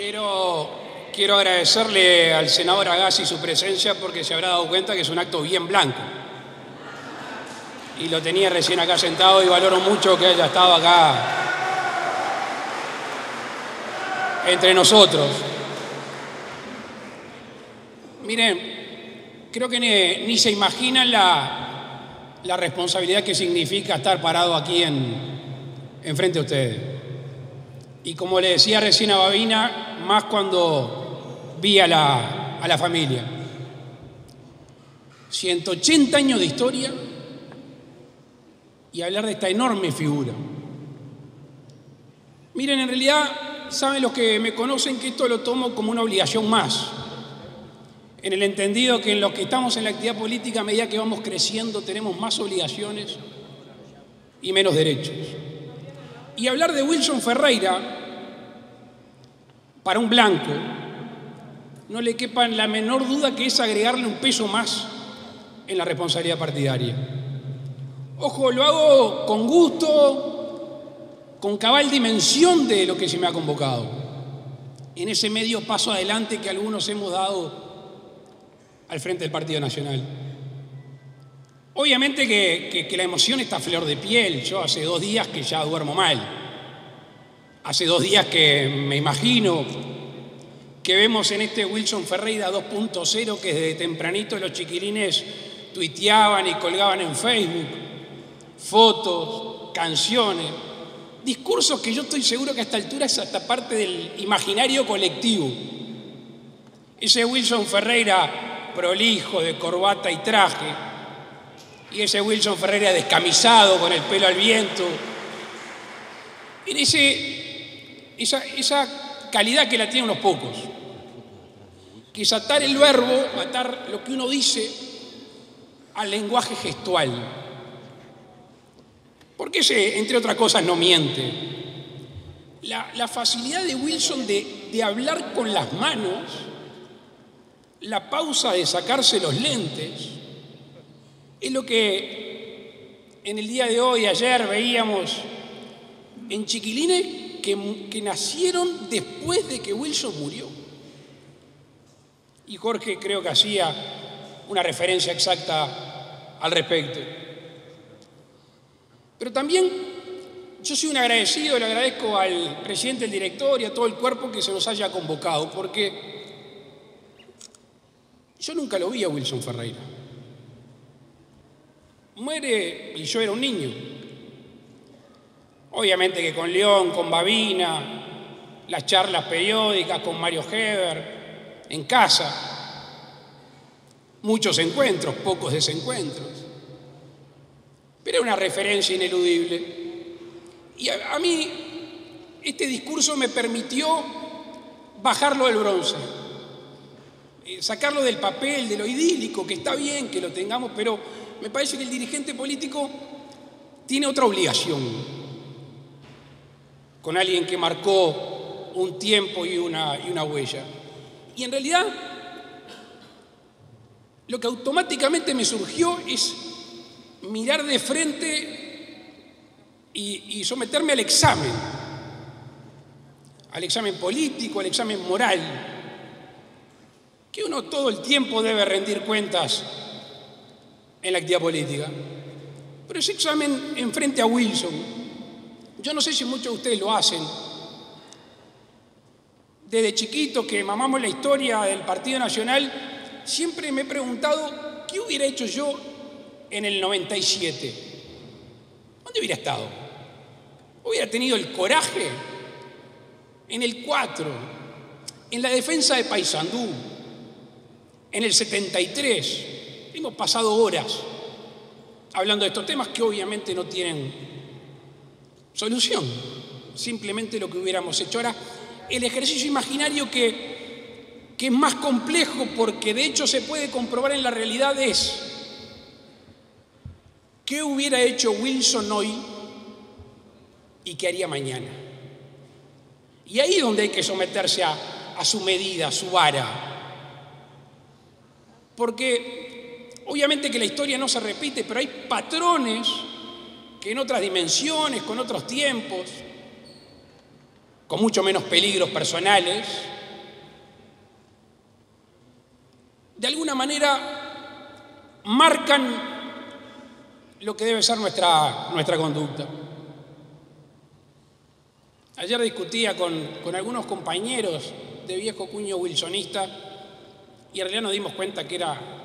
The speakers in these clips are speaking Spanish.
Quiero, quiero agradecerle al senador Agassi su presencia porque se habrá dado cuenta que es un acto bien blanco. Y lo tenía recién acá sentado y valoro mucho que haya estado acá entre nosotros. Miren, creo que ni, se imaginan la, la, responsabilidad que significa estar parado aquí en, enfrente de ustedes. Y como le decía recién a Babina, más cuando vi a la, a la familia. 180 años de historia y hablar de esta enorme figura. Miren, en realidad, saben los que me conocen que esto lo tomo como una obligación más, en el entendido que en los que estamos en la actividad política, a medida que vamos creciendo, tenemos más obligaciones y menos derechos. Y hablar de Wilson Ferreira, para un blanco, no le quepa la menor duda que es agregarle un peso más en la responsabilidad partidaria. Ojo, lo hago con gusto, con cabal dimensión de lo que se me ha convocado. En ese medio paso adelante que algunos hemos dado al frente del Partido Nacional. Obviamente que, la emoción está a flor de piel. Yo hace dos días que ya duermo mal. Hace dos días que me imagino que vemos en este Wilson Ferreira 2.0 que desde tempranito los chiquilines tuiteaban y colgaban en Facebook fotos, canciones, discursos que yo estoy seguro que a esta altura es hasta parte del imaginario colectivo. Ese Wilson Ferreira prolijo de corbata y traje, y ese Wilson Ferreira descamisado con el pelo al viento, en ese, esa, esa calidad que la tienen unos pocos, que es atar el verbo, atar lo que uno dice al lenguaje gestual. Porque ese, entre otras cosas, no miente. La, la facilidad de Wilson de, de hablar con las manos, la pausa de sacarse los lentes, es lo que en el día de hoy, ayer, veíamos en chiquilines que, que, nacieron después de que Wilson murió. Y Jorge creo que hacía una referencia exacta al respecto. Pero también yo soy un agradecido, le agradezco al presidente del director y a todo el cuerpo que se nos haya convocado, porque yo nunca lo vi a Wilson Ferreira. Muere y yo era un niño. Obviamente que con León, con Babina, las charlas periódicas con Mario Heber, en casa, muchos encuentros, pocos desencuentros. Pero era una referencia ineludible. Y a, a mí este discurso me permitió bajarlo del bronce sacarlo del papel, de lo idílico, que está bien que lo tengamos, pero me parece que el dirigente político tiene otra obligación con alguien que marcó un tiempo y una, y una huella. Y en realidad, lo que automáticamente me surgió es mirar de frente y, y someterme al examen, al examen político, al examen moral que uno todo el tiempo debe rendir cuentas en la actividad política. Pero ese examen en frente a Wilson, yo no sé si muchos de ustedes lo hacen. Desde chiquito que mamamos la historia del Partido Nacional, siempre me he preguntado qué hubiera hecho yo en el 97. ¿Dónde hubiera estado? ¿Hubiera tenido el coraje? En el 4, en la defensa de Paysandú, en el 73 hemos pasado horas hablando de estos temas que obviamente no tienen solución, simplemente lo que hubiéramos hecho. Ahora, el ejercicio imaginario que, que es más complejo porque de hecho se puede comprobar en la realidad es, ¿qué hubiera hecho Wilson hoy y qué haría mañana? Y ahí es donde hay que someterse a, a su medida, a su vara porque obviamente que la historia no se repite, pero hay patrones que en otras dimensiones, con otros tiempos, con mucho menos peligros personales, de alguna manera marcan lo que debe ser nuestra, nuestra conducta. Ayer discutía con, con algunos compañeros de viejo cuño wilsonista y en realidad nos dimos cuenta que era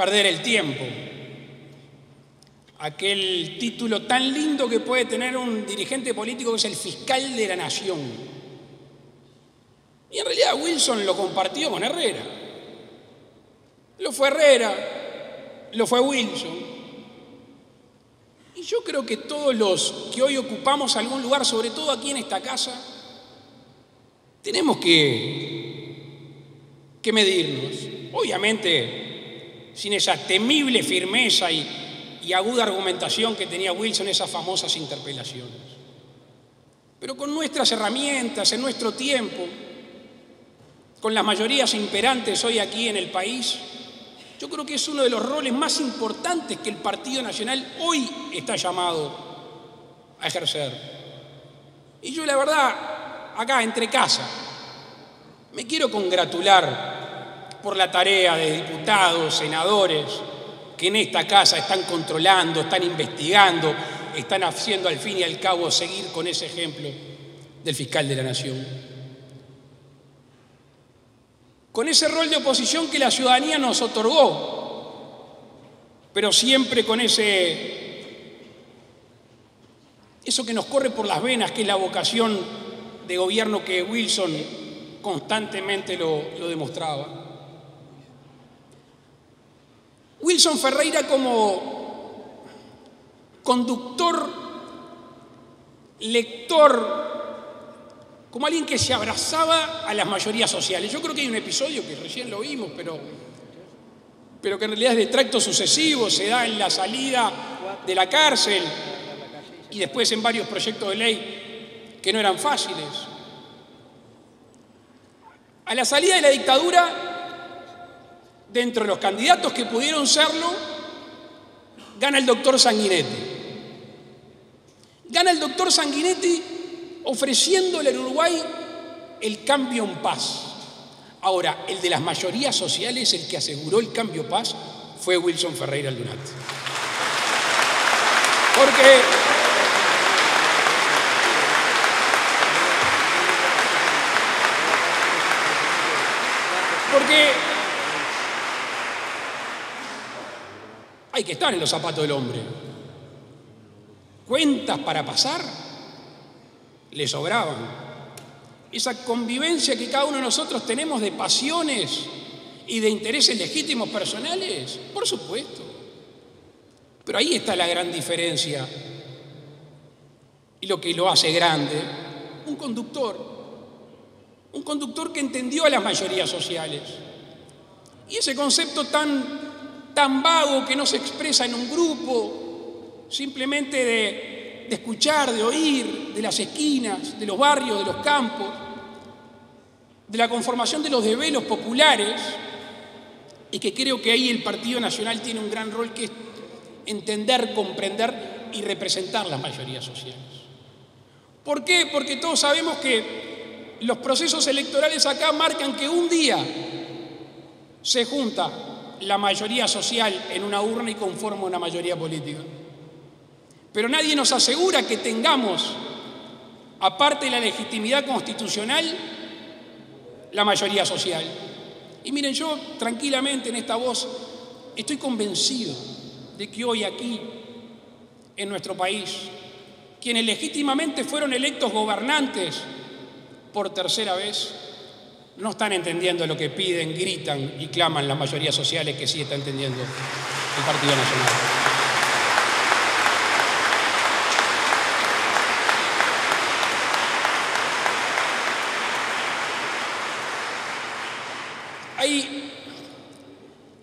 perder el tiempo. Aquel título tan lindo que puede tener un dirigente político que es el fiscal de la nación. Y en realidad Wilson lo compartió con Herrera. Lo fue Herrera, lo fue Wilson. Y yo creo que todos los que hoy ocupamos algún lugar, sobre todo aquí en esta casa, tenemos que, que medirnos. Obviamente, sin esa temible firmeza y, aguda argumentación que tenía Wilson esas famosas interpelaciones. Pero con nuestras herramientas, en nuestro tiempo, con las mayorías imperantes hoy aquí en el país, yo creo que es uno de los roles más importantes que el Partido Nacional hoy está llamado a ejercer. Y yo la verdad, acá entre casa, me quiero congratular por la tarea de diputados, senadores, que en esta casa están controlando, están investigando, están haciendo al fin y al cabo seguir con ese ejemplo del fiscal de la Nación con ese rol de oposición que la ciudadanía nos otorgó, pero siempre con ese, eso que nos corre por las venas, que es la vocación de gobierno que Wilson constantemente lo, lo demostraba. Wilson Ferreira como conductor, lector, como alguien que se abrazaba a las mayorías sociales. Yo creo que hay un episodio que recién lo vimos, pero, pero que en realidad es de tracto sucesivo, se da en la salida de la cárcel y después en varios proyectos de ley que no eran fáciles. A la salida de la dictadura, dentro de los candidatos que pudieron serlo, gana el doctor Sanguinetti. Gana el doctor Sanguinetti ofreciéndole al Uruguay el cambio en paz. Ahora, el de las mayorías sociales, el que aseguró el cambio paz, fue Wilson Ferreira Aldunat. Porque Porque hay que estar en los zapatos del hombre. Cuentas para pasar le sobraban. Esa convivencia que cada uno de nosotros tenemos de pasiones y de intereses legítimos personales, por supuesto. Pero ahí está la gran diferencia y lo que lo hace grande. Un conductor, un conductor que entendió a las mayorías sociales. Y ese concepto tan, tan vago que no se expresa en un grupo, simplemente de escuchar, de oír, de las esquinas, de los barrios, de los campos, de la conformación de los develos populares, y que creo que ahí el Partido Nacional tiene un gran rol que es entender, comprender y representar las mayorías sociales. ¿Por qué? Porque todos sabemos que los procesos electorales acá marcan que un día se junta la mayoría social en una urna y conforma una mayoría política. Pero nadie nos asegura que tengamos, aparte de la legitimidad constitucional, la mayoría social. Y miren, yo tranquilamente en esta voz estoy convencido de que hoy aquí, en nuestro país, quienes legítimamente fueron electos gobernantes por tercera vez, no están entendiendo lo que piden, gritan y claman las mayorías sociales que sí está entendiendo el Partido Nacional.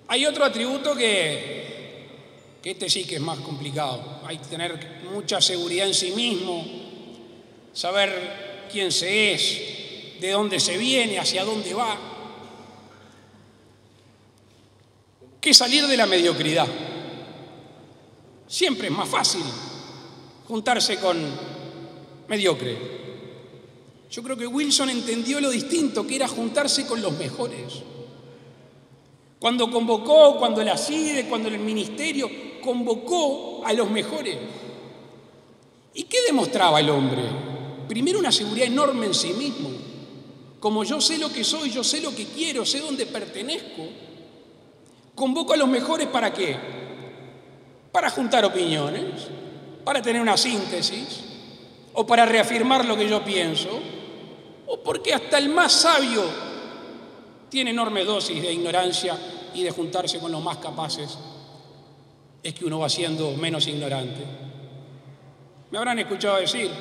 Hay, otro atributo que, que este sí que es más complicado. Hay que tener mucha seguridad en sí mismo, saber quién se es, de dónde se viene, hacia dónde va. Que salir de la mediocridad. Siempre es más fácil juntarse con mediocre. Yo creo que Wilson entendió lo distinto, que era juntarse con los mejores. Cuando convocó, cuando la CIDE, cuando el ministerio convocó a los mejores. ¿Y qué demostraba el hombre? Primero una seguridad enorme en sí mismo. Como yo sé lo que soy, yo sé lo que quiero, sé dónde pertenezco. Convoco a los mejores para qué? Para juntar opiniones, para tener una síntesis, o para reafirmar lo que yo pienso, o porque hasta el más sabio tiene enorme dosis de ignorancia y de juntarse con los más capaces es que uno va siendo menos ignorante. Me habrán escuchado decir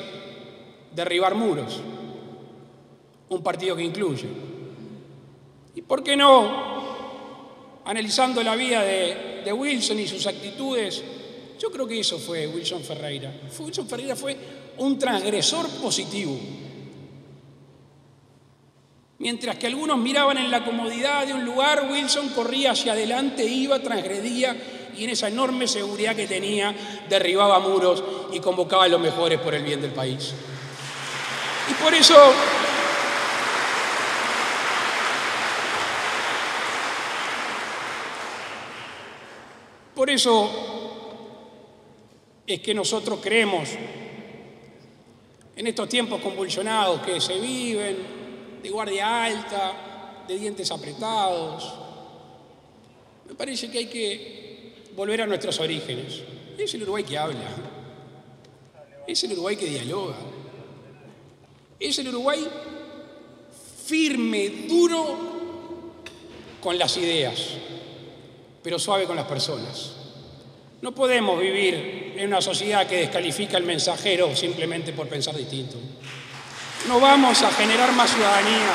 derribar muros, un partido que incluye. ¿Y por qué no, analizando la vida de, Wilson y sus actitudes, yo creo que eso fue Wilson Ferreira. Wilson Ferreira fue un transgresor positivo. Mientras que algunos miraban en la comodidad de un lugar, Wilson corría hacia adelante, iba, transgredía y en esa enorme seguridad que tenía derribaba muros y convocaba a los mejores por el bien del país. Y por eso Por eso es que nosotros creemos en estos tiempos convulsionados que se viven, de guardia alta, de dientes apretados, me parece que hay que volver a nuestros orígenes. Es el Uruguay que habla, es el Uruguay que dialoga, es el Uruguay firme, duro con las ideas, pero suave con las personas. No podemos vivir en una sociedad que descalifica al mensajero simplemente por pensar distinto. No vamos a generar más ciudadanía.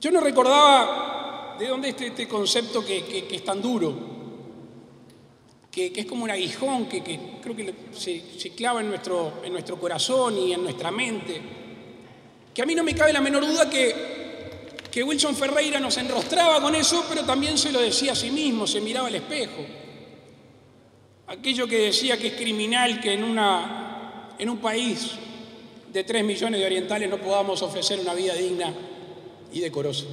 Yo no recordaba de dónde este, este concepto que, es tan duro, que, es como un aguijón que, creo que se, clava en nuestro, en nuestro corazón y en nuestra mente, que a mí no me cabe la menor duda que, que Wilson Ferreira nos enrostraba con eso, pero también se lo decía a sí mismo, se miraba al espejo. Aquello que decía que es criminal que en, una, en un país de tres millones de orientales no podamos ofrecer una vida digna y decoroso.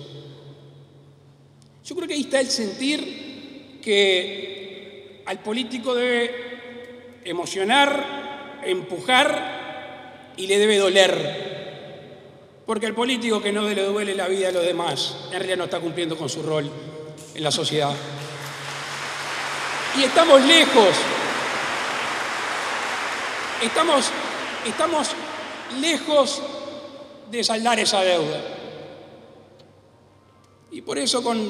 Yo creo que ahí está el sentir que al político debe emocionar, empujar y le debe doler. Porque al político que no le duele la vida a los demás, en realidad no está cumpliendo con su rol en la sociedad. Y estamos lejos, estamos, estamos lejos de saldar esa deuda. Y por eso con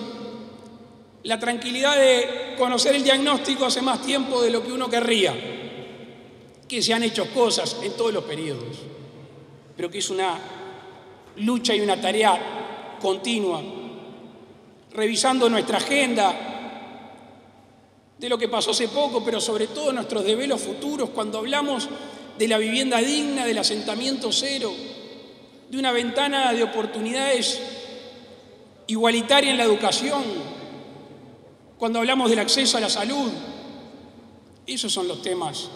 la tranquilidad de conocer el diagnóstico hace más tiempo de lo que uno querría, que se han hecho cosas en todos los periodos, pero que es una lucha y una tarea continua, revisando nuestra agenda de lo que pasó hace poco, pero sobre todo nuestros debelos futuros, cuando hablamos de la vivienda digna, del asentamiento cero, de una ventana de oportunidades igualitaria en la educación, cuando hablamos del acceso a la salud. Esos son los temas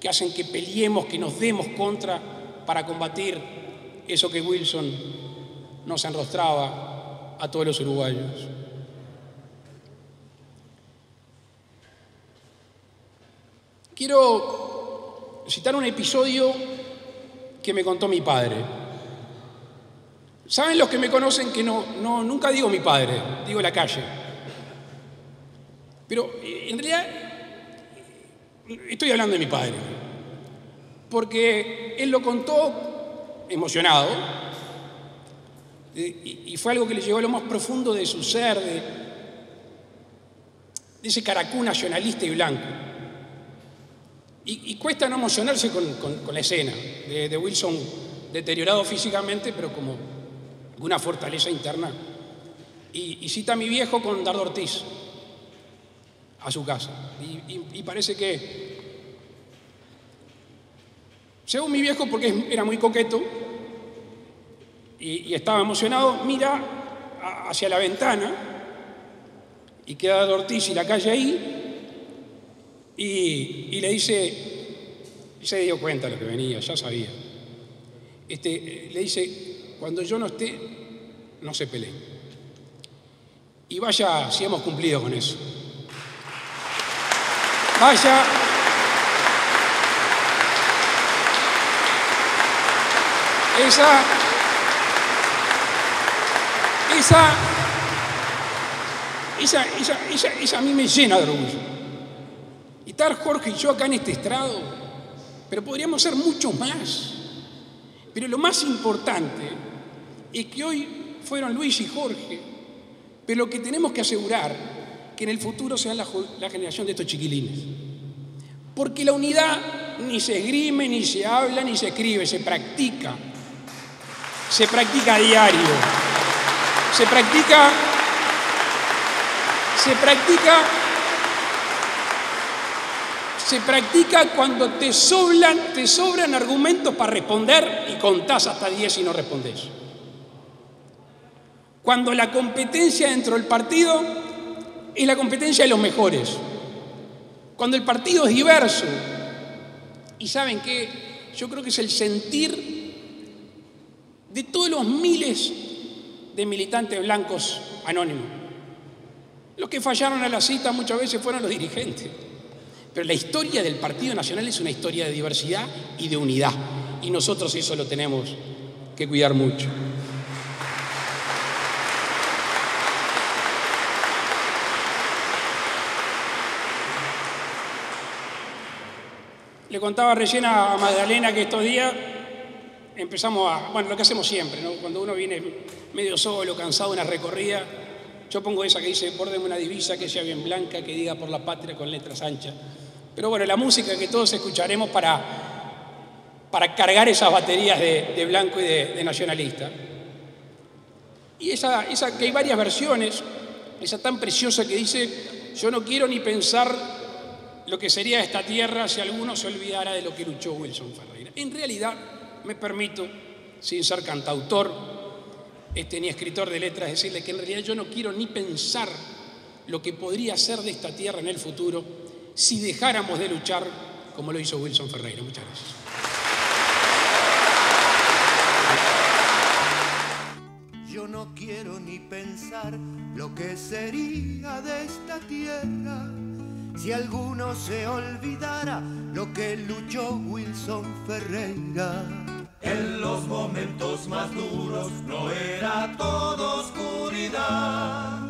que hacen que peleemos, que nos demos contra para combatir eso que Wilson nos enrostraba a todos los uruguayos. Quiero citar un episodio que me contó mi padre. ¿Saben los que me conocen que no, nunca digo mi padre, digo la calle? Pero eh, en realidad estoy hablando de mi padre, porque él lo contó emocionado y fue algo que le llegó a lo más profundo de su ser, de, ese caracú nacionalista y blanco. Y, cuesta no emocionarse con, la escena de Wilson deteriorado físicamente, pero como una fortaleza interna. Y, cita a mi viejo con Dardo Ortiz a su casa. Y, parece que, según mi viejo, porque era muy coqueto y, estaba emocionado, mira hacia la ventana Y queda Ortiz y la calle ahí, y, le dice, se dio cuenta de lo que venía, ya sabía. Este, le dice, cuando yo no esté, no se peleen. Y vaya si hemos cumplido con eso. Vaya. Esa. Esa. Esa, esa, esa, esa a mí me llena de orgullo. Y estar Jorge y yo acá en este estrado, pero podríamos ser mucho más. Pero lo más importante es que hoy fueron Luis y Jorge, pero lo que tenemos que asegurar que en el futuro sea la, la generación de estos chiquilines. Porque la unidad ni se esgrime, ni se habla, ni se escribe, se practica. Se practica a diario. Se practica. Se practica. Se practica cuando te sobran, te sobran argumentos para responder y contás hasta 10 y no respondés. Cuando la competencia dentro del partido es la competencia de los mejores. Cuando el partido es diverso. Y saben que yo creo que es el sentir de todos los miles de militantes blancos anónimos. Los que fallaron a la cita muchas veces fueron los dirigentes. Pero la historia del Partido Nacional es una historia de diversidad y de unidad. Y nosotros eso lo tenemos que cuidar mucho. Le contaba recién a Magdalena que estos días empezamos a, bueno, lo que hacemos siempre, ¿no? cuando uno viene medio solo, cansado de una recorrida, yo pongo esa que dice, bórdeme una divisa que sea bien blanca, que diga por la patria con letras anchas. Pero bueno, la música que todos escucharemos para, para cargar esas baterías de, blanco y de, nacionalista. Y esa, esa que hay varias versiones, esa tan preciosa que dice, yo no quiero ni pensar lo que sería esta tierra si alguno se olvidara de lo que luchó Wilson Ferreira. En realidad, me permito, sin ser cantautor este, ni escritor de letras, decirle que en realidad yo no quiero ni pensar lo que podría ser de esta tierra en el futuro si dejáramos de luchar como lo hizo Wilson Ferreira. Muchas gracias. Yo no quiero ni pensar lo que sería de esta tierra si alguno se olvidara lo que luchó Wilson Ferreira. En los momentos más duros no era todo oscuridad,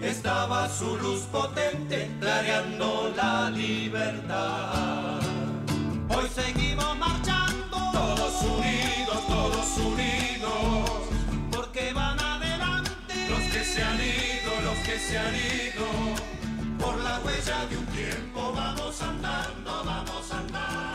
estaba su luz potente clareando la libertad. Hoy seguimos marchando, todos unidos, todos unidos, porque van adelante. Los que se han ido, los que se han ido huella de un tiempo vamos andando, vamos andando.